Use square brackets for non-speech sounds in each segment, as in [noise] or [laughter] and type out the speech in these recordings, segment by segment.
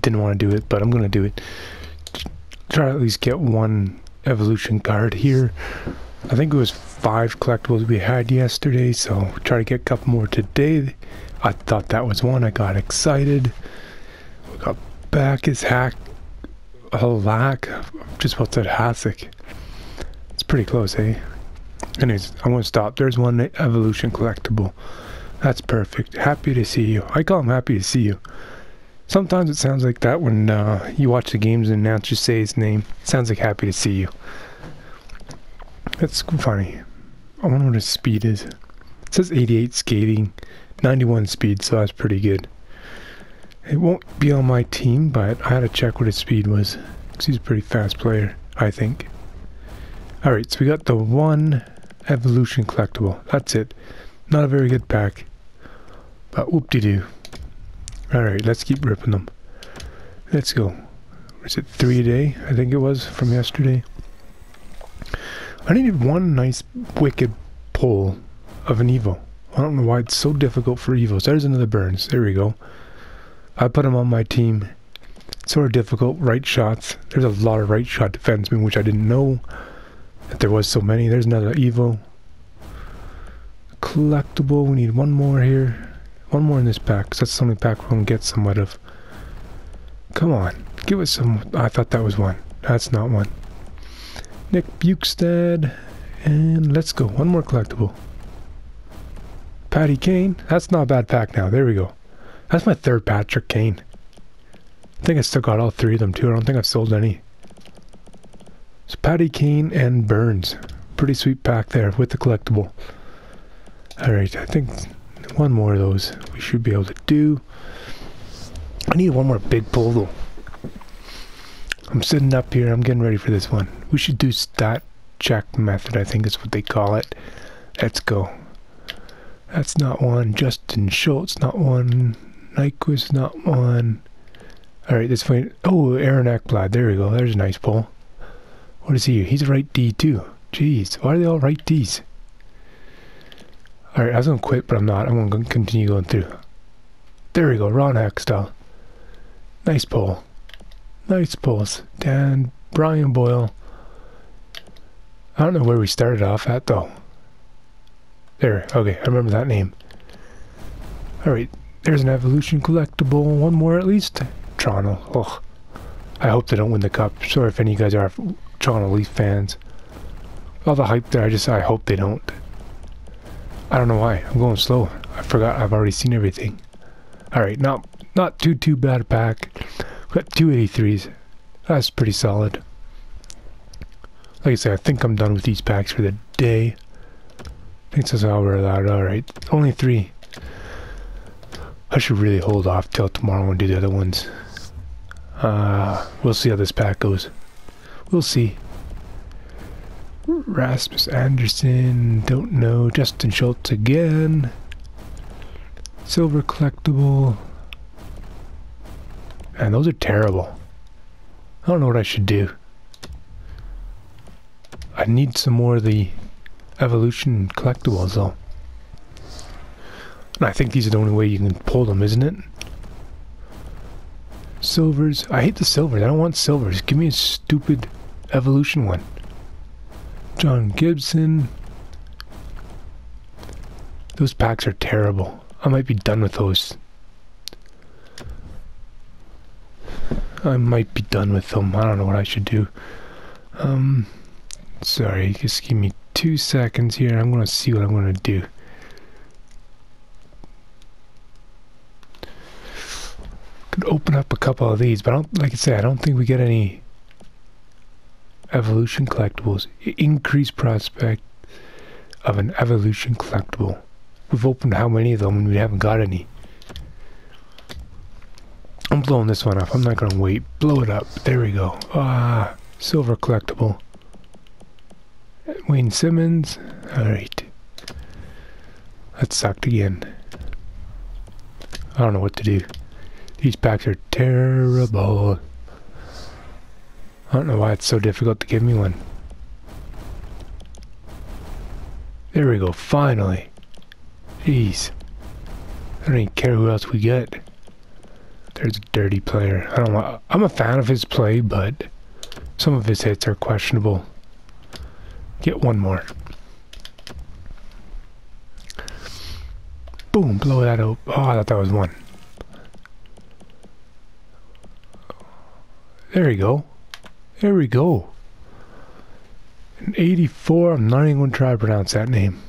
didn't want to do it, but I'm gonna do it. Try to at least get one evolution card here. I think it was five collectibles we had yesterday, so try to get a couple more today. I thought that was one. I got excited. We got back his hack. Halak. Just about said Hasek. It's pretty close, eh? Anyways, I'm gonna stop. There's one evolution collectible. That's perfect. Happy to see you. I call him happy to see you. Sometimes it sounds like that when uh, you watch the games and announcers say his name. It sounds like happy to see you. That's funny. I wonder what his speed is. It says 88 skating, 91 speed, so that's pretty good. It won't be on my team, but I had to check what his speed was. Because he's a pretty fast player, I think. Alright, so we got the one evolution collectible. That's it. Not a very good pack. But whoop-de-doo. Alright, let's keep ripping them. Let's go. Is it three a day? I think it was from yesterday. I needed one nice wicked pull of an Evo. I don't know why it's so difficult for Evos. There's another Burns. There we go. I put him on my team. Sort of difficult. Right shots. There's a lot of right shot defensemen, which I didn't know that there was so many. There's another Evo. Collectible. We need one more here. One more in this pack, because that's the only pack we're going to get somewhat of. Come on. Give us some. I thought that was one. That's not one. Nick Bjugstad. And let's go. One more collectible. Patty Kane. That's not a bad pack now. There we go. That's my third Patrick Kane. I think I still got all three of them too. I don't think I've sold any. So Patty Kane and Burns. Pretty sweet pack there with the collectible. Alright, I think one more of those we should be able to do. I need one more big pull though. I'm sitting up here. I'm getting ready for this one. We should do stat check method. I think is what they call it. Let's go. That's not one. Justin Schultz, not one. Nyquist, not one. Alright, let's find. Oh, Aaron Ekblad. There we go. There's a nice pull. What is he? He's a right D too. Jeez, why are they all right Ds? Alright, I was gonna quit, but I'm not. I'm gonna continue going through. There we go, Ron Hextall. Nice pull. Nice pulls. Dan, Brian Boyle. I don't know where we started off at though. There, okay, I remember that name. Alright, there's an evolution collectible. One more at least. Toronto. Ugh. I hope they don't win the cup. Sorry if any of you guys are Toronto Leaf fans. All the hype there, I just I hope they don't. I don't know why. I'm going slow. I forgot I've already seen everything. Alright, not not too too bad a pack. Got two eighty threes. That's pretty solid. Like I said, I think I'm done with these packs for the day. I think that's all we're allowed. Alright. Only three. I should really hold off till tomorrow and do the other ones. Uh, we'll see how this pack goes. We'll see. Rasmus Andersson, don't know. Justin Schultz again. Silver collectible. And those are terrible. I don't know what I should do. I need some more of the evolution collectibles though. And I think these are the only way you can pull them, isn't it? Silvers. I hate the silvers. I don't want silvers. Give me a stupid evolution one. John Gibson. Those packs are terrible. I might be done with those. I might be done with them. I don't know what I should do. Um, sorry, just give me two seconds here. I'm going to see what I'm going to do. Could open up a couple of these, but I don't, like I say, I don't think we get any evolution collectibles. Increased prospect of an evolution collectible. We've opened how many of them and we haven't got any. I'm blowing this one up. I'm not gonna wait. Blow it up. There we go. Ah, silver collectible. Wayne Simmonds. Alright. That sucked again. I don't know what to do. These packs are terrible. I don't know why it's so difficult to give me one. There we go, finally. Jeez. I don't even care who else we get. there's a dirty player. I don't know. I'm a fan of his play, but some of his hits are questionable. Get one more. Boom, blow that out. Oh, I thought that was one. There we go. There we go. An 84, I'm not even going to try to pronounce that name.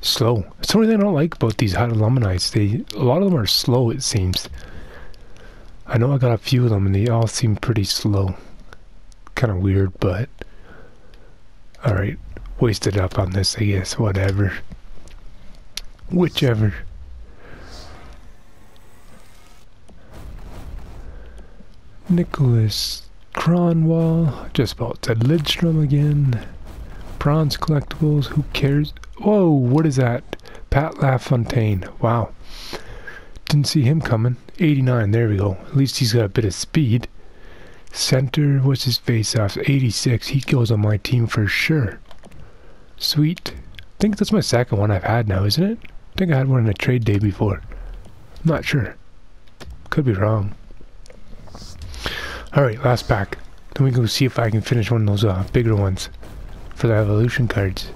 Slow. That's the only thing I don't like about these hot alumni. They, a lot of them are slow, it seems. I know I got a few of them and they all seem pretty slow. Kind of weird, but... Alright, wasted up on this, I guess. Whatever. Whichever. Nicholas Kronwall. Just about said Lidstrom again. Bronze collectibles. Who cares? Whoa, what is that? Pat LaFontaine. Wow. Didn't see him coming. 89, there we go. At least he's got a bit of speed. Center, what's his face off? 86. He goes on my team for sure. Sweet. I think that's my second one I've had now, isn't it? I think I had one in a trade day before. I'm not sure. Could be wrong. Alright, last pack. Then we go see if I can finish one of those uh, bigger ones for the evolution cards.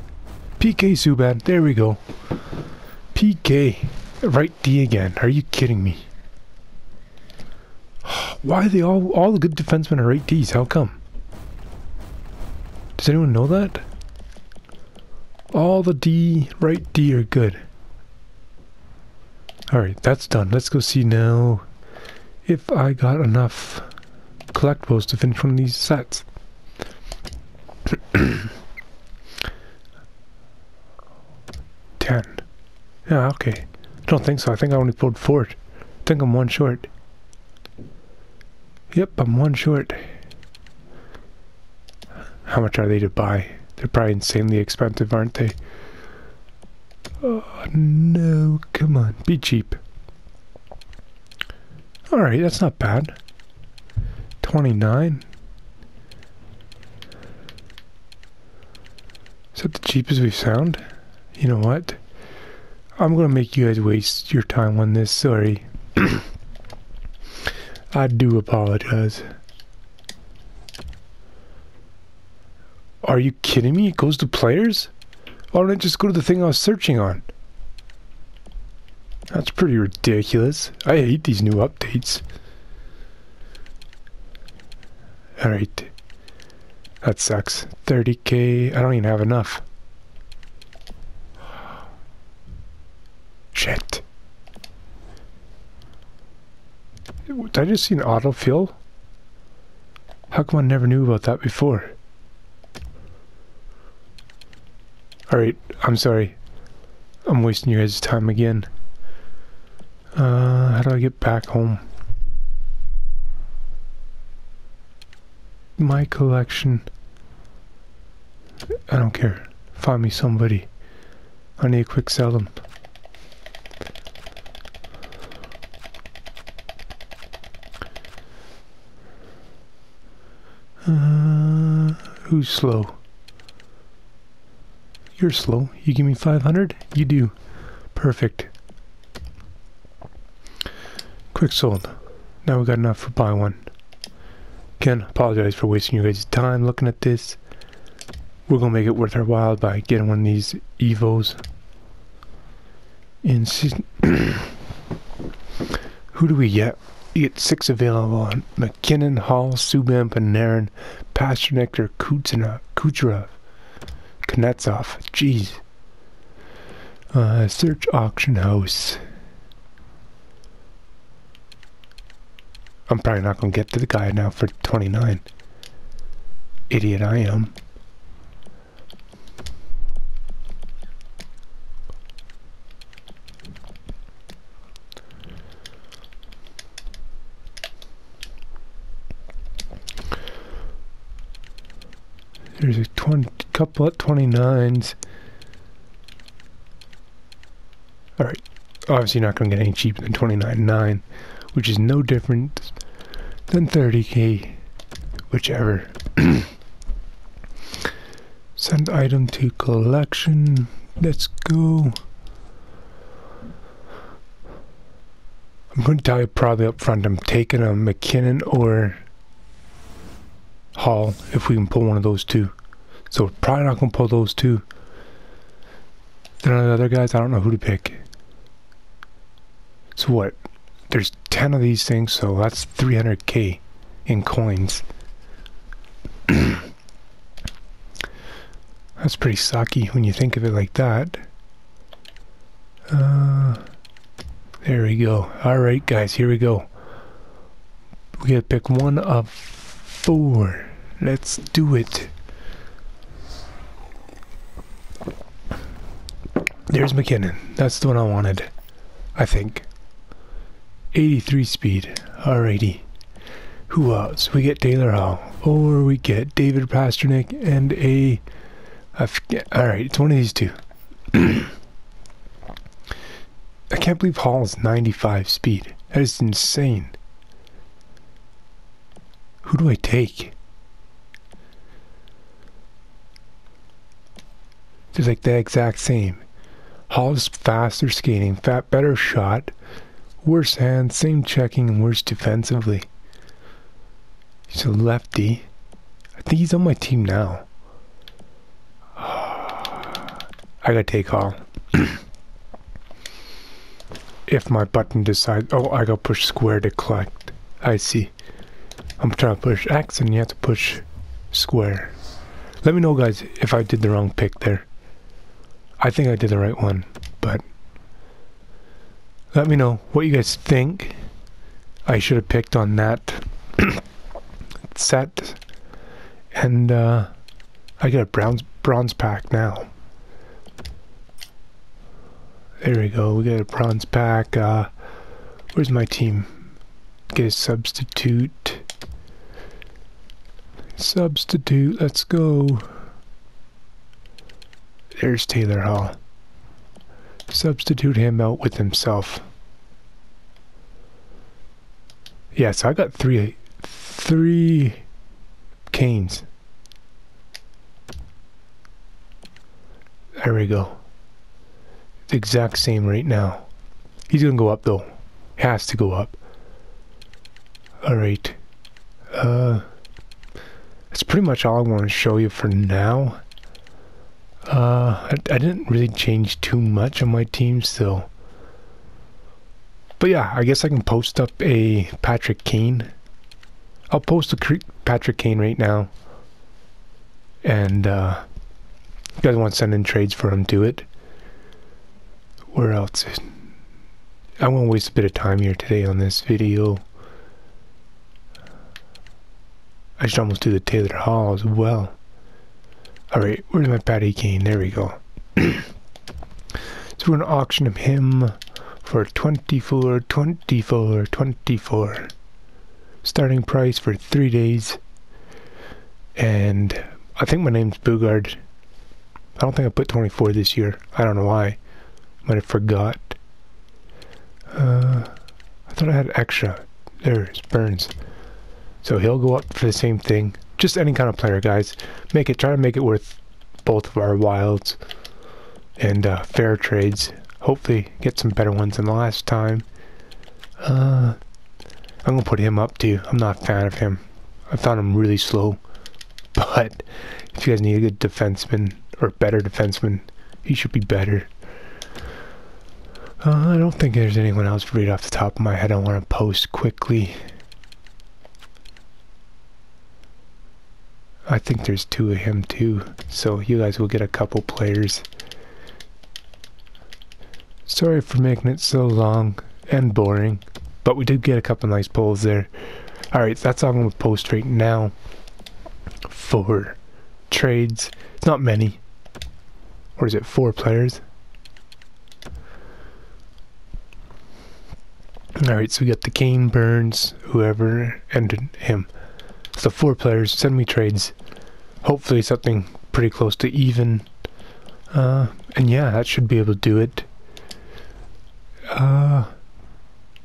PK Subban, there we go. PK, right D again. Are you kidding me? [sighs] Why they all all the good defensemen are right Ds? How come? Does anyone know that? All the D right D are good. Alright, that's done. Let's go see now if I got enough collectibles to finish one of these sets. [coughs] Ten. Yeah, okay. I don't think so. I think I only pulled four. I think I'm one short. Yep, I'm one short. How much are they to buy? They're probably insanely expensive, aren't they? Oh, no. Come on. Be cheap. Alright, that's not bad. 29. Is that the cheapest we've found? You know what? I'm gonna make you guys waste your time on this, sorry. [coughs] I do apologize. Are you kidding me? It goes to players? Why don't I just go to the thing I was searching on? That's pretty ridiculous. I hate these new updates. Alright. That sucks. 30k. I don't even have enough. Shit. Did I just see an autofill? How come I never knew about that before? Alright, I'm sorry. I'm wasting your guys' time again. Uh, how do I get back home? My collection. I don't care. Find me somebody. I need to quick sell them. Uh, who's slow? You're slow. You give me 500? You do. Perfect. Quick sold. Now we got enough for buy one. Again, apologize for wasting you guys' time looking at this. We're gonna make it worth our while by getting one of these Evos. In [clears throat] Who do we get? You get six available on MacKinnon, Hall, Subban, Panarin, Pastrnak, or Kucherov. Kuznetsov. Jeez. Uh, search auction house. I'm probably not going to get to the guy now for 29. Idiot I am. There's a 20, couple of 29s. Alright. Obviously not going to get any cheaper than 29.9, which is no different than 30k, whichever. [clears throat] Send item to collection. Let's go. I'm going to tell you probably up front, I'm taking a MacKinnon or Hall if we can pull one of those two. So we're probably not going to pull those two. Then the other guys, I don't know who to pick. So what? There's 10 of these things, so that's 300k in coins. [clears throat] that's pretty sucky when you think of it like that. Uh, there we go. Alright guys, here we go. We gotta pick one of four. Let's do it. There's MacKinnon. That's the one I wanted. I think. 83 speed. Alrighty. Who else? We get Taylor Hall. Or we get David Pastrnak and a... I forget. Alright, it's one of these two. [clears throat] I can't believe Hall's 95 speed. That is insane. Who do I take? Just like the exact same. Hall's faster skating, fat, better shot, worse hands, same checking, and worse defensively. He's a lefty. I think he's on my team now. [sighs] I gotta take Hall. [clears throat] if my button decides... Oh, I gotta push square to collect. I see. I'm trying to push X and you have to push square. Let me know, guys, if I did the wrong pick there. I think I did the right one, let me know what you guys think I should have picked on that [clears throat] set. And uh, I got a bronze bronze pack now. There we go. We got a bronze pack. Uh, where's my team? Get a substitute. Substitute. Let's go. There's Taylor Hall. Substitute him out with himself. Yeah, so I got three, three Kanes. There we go. The exact same right now. He's gonna go up though. Has to go up. Alright. Uh, that's pretty much all I want to show you for now. Uh, I, I didn't really change too much on my team still. But yeah, I guess I can post up a Patrick Kane. I'll post a Patrick Kane right now. And, uh, you guys want to send in trades for him, do it. Where else? I won't waste a bit of time here today on this video. I should almost do the Taylor Hall as well. Alright, where's my Patty Kane? There we go. so we're going to auction him for 24, 24, 24. Starting price for three days. And I think my name's Bugard. I don't think I put 24 this year. I don't know why. Might have forgot. Uh, I thought I had extra. There's Burns. So he'll go up for the same thing just any kind of player, guys. Make it try to make it worth both of our wilds and uh, fair trades. Hopefully, get some better ones than the last time. Uh, I'm gonna put him up too. I'm not a fan of him. I found him really slow. [laughs] But if you guys need a good defenseman or better defenseman, he should be better. Uh, I don't think there's anyone else right off the top of my head I want to post quickly. I think there's two of him too, so you guys will get a couple players. Sorry for making it so long and boring, but we did get a couple nice pulls there. Alright, that's all I'm going to post right now for trades. It's not many. Or is it four players? Alright, so we got the Kane, Burns, whoever, and him. So four players, send me trades. Hopefully something pretty close to even. Uh, and yeah, that should be able to do it. Uh,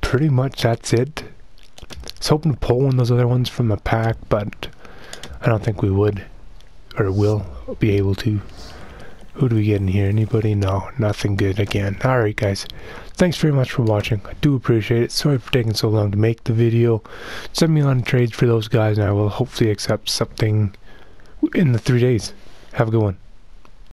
pretty much that's it. I was hoping to pull one of those other ones from a pack, but I don't think we would. Or will be able to. Who do we get in here? Anybody? No, nothing good again. Alright guys, thanks very much for watching. I do appreciate it. Sorry for taking so long to make the video. Send me on trades for those guys and I will hopefully accept something in the three days. Have a good one.